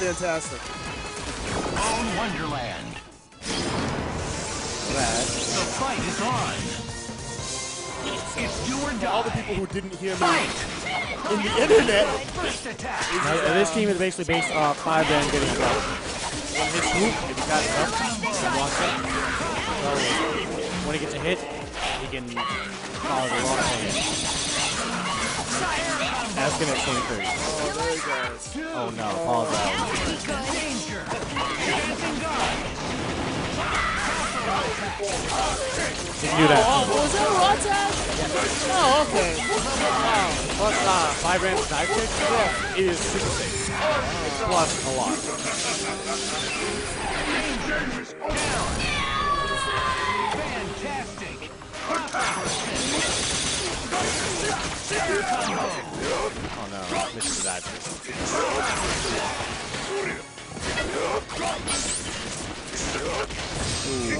fantastic. Own Wonderland. That. The fight is on. It's do or die. All the people who didn't hear me Fight. in the internet. First attack. Now, uh, this team is basically based off five band getting a drop. One hit swoop, if he got it up, he blocks it. So when he gets a hit, he can follow the long hand. Asking at 23. Oh, there he goes. Oh no, falls out. Danger. Dancing guard. He can do that. Oh, was that a raw tag? Oh, okay. Wow. Plus, uh, five ramp dive kick yeah. is super safe. Plus a lot. Fantastic. Oh no, is dive kick.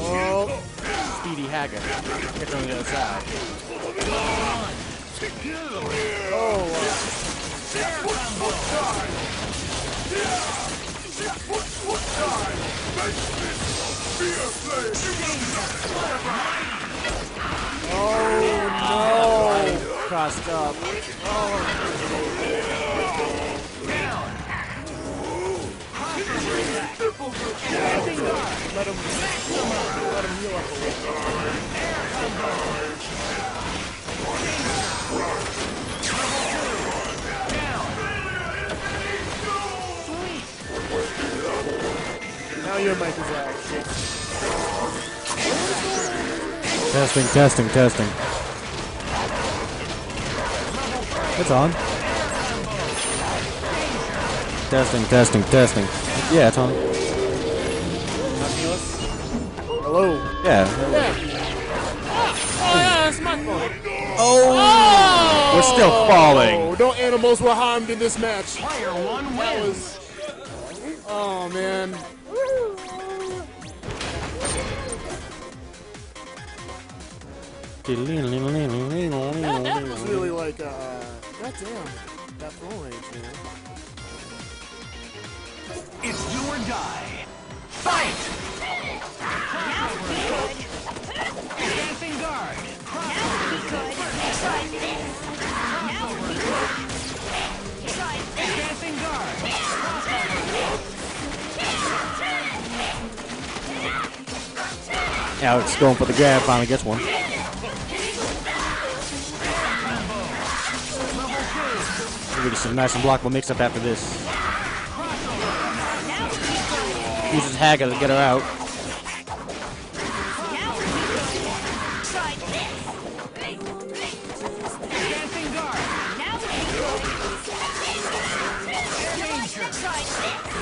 Oh, Speedy Haggar. Kick on the other side. oh, oh no. Crossed up. Let him, let him heal up a little. Now your mic is out. Testing, testing, testing. It's on. Testing, testing, testing. Yeah, it's on. Hello. Yeah. Yeah. Oh yeah, that's my fault. Oh! We're still falling. Oh, no animals were harmed in this match. Player one That wins. was. Oh man. That, that was really like uh. God damn. That throw range, man. It's do or die. Fight. Dancing guard. Dancing guard. Alex going for the grab, finally gets one. Maybe some nice and blockable mix up after this. Uses Haggar to get her out.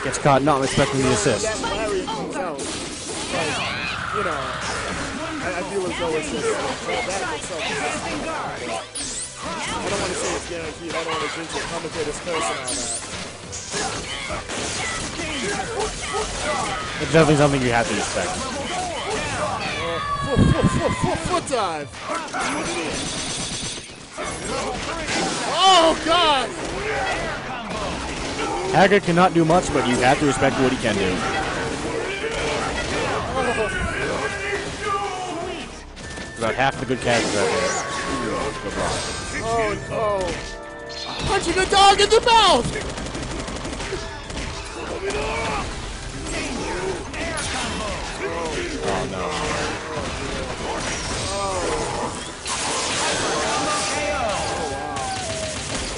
Gets caught not expecting the assist. You know, I feel as though it's just that, I don't want to say it's guaranteed. I don't want to jinx it. Commentator's curse and all that. It's definitely something you have to expect. Foot, foot, foot, foot, foot dive. Oh God! Haggar cannot do much, but you have to respect what he can do. About half the good characters right there. Good block. Oh no! Punching a dog in the mouth! Oh no. Oh.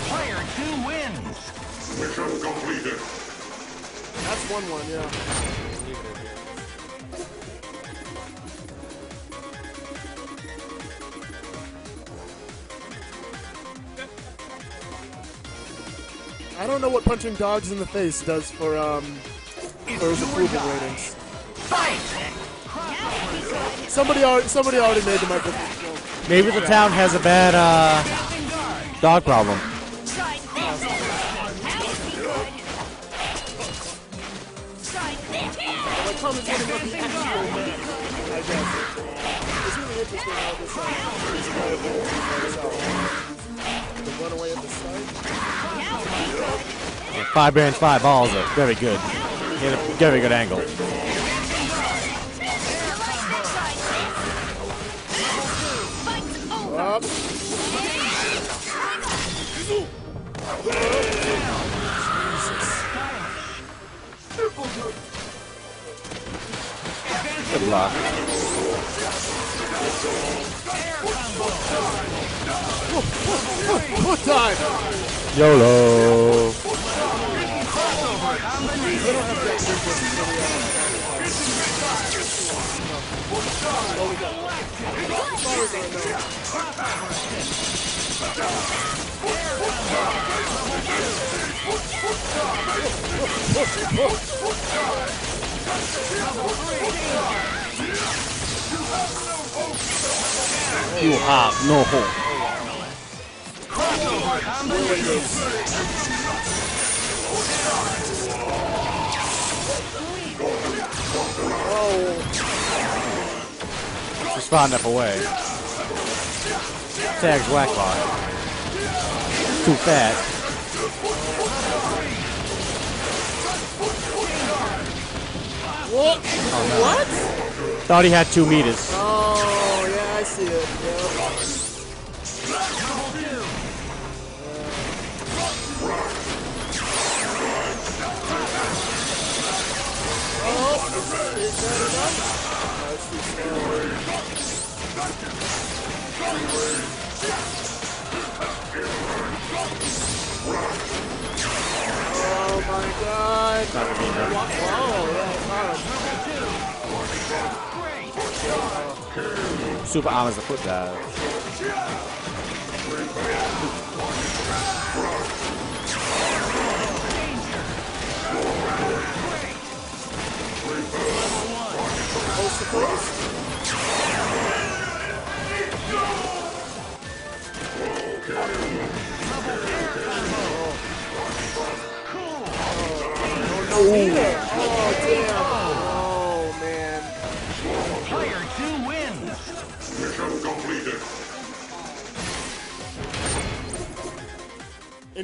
Player two wins. Mission completed. That's one one, yeah. I don't know what punching dogs in the face does for um for his approval ratings. Fight. Somebody already somebody already made the microphone. Maybe the town has a bad uh, dog problem. The runaway at the. Five bands, five balls are very good. Had a very good angle. Good time. YOLO. You have no hope. Just far enough away. Tags whack bar. Too fat. What? Oh, what? Thought he had two meters. Oh my god. A. Super honors the foot dive.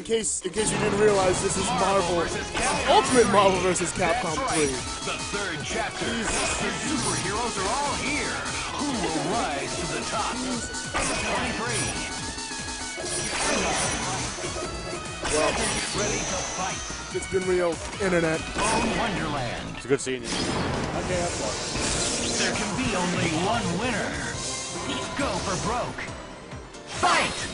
Case, in case you didn't realize, this is Marvel, Ultimate Marvel vs. Capcom 3. The third chapter. The superheroes are all here. Who will rise to the top? 23. Ready to fight. It's been real, internet. From Wonderland. It's a good scene. Okay, that's fine. There can be only one winner. Go for broke. Fight!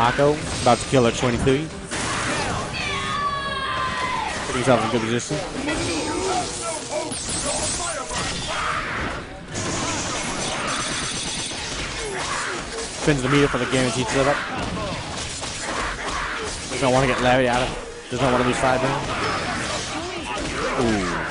Marco about to kill at 23. Putting himself in good position. Spins the meter for the guaranteed setup. Does not want to get Larry out of. Does not want to lose five man. Ooh.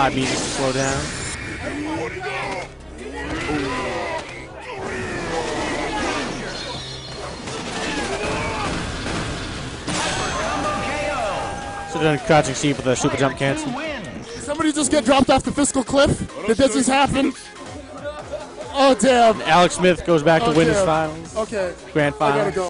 five meters to slow down. So then crouching C with a super jump cancel. Two. Somebody somebody just get dropped off the fiscal cliff? Did this just happen? Oh damn. Alex Smith goes back to Oh, win his damn. finals, Okay. grand I gotta finals. go.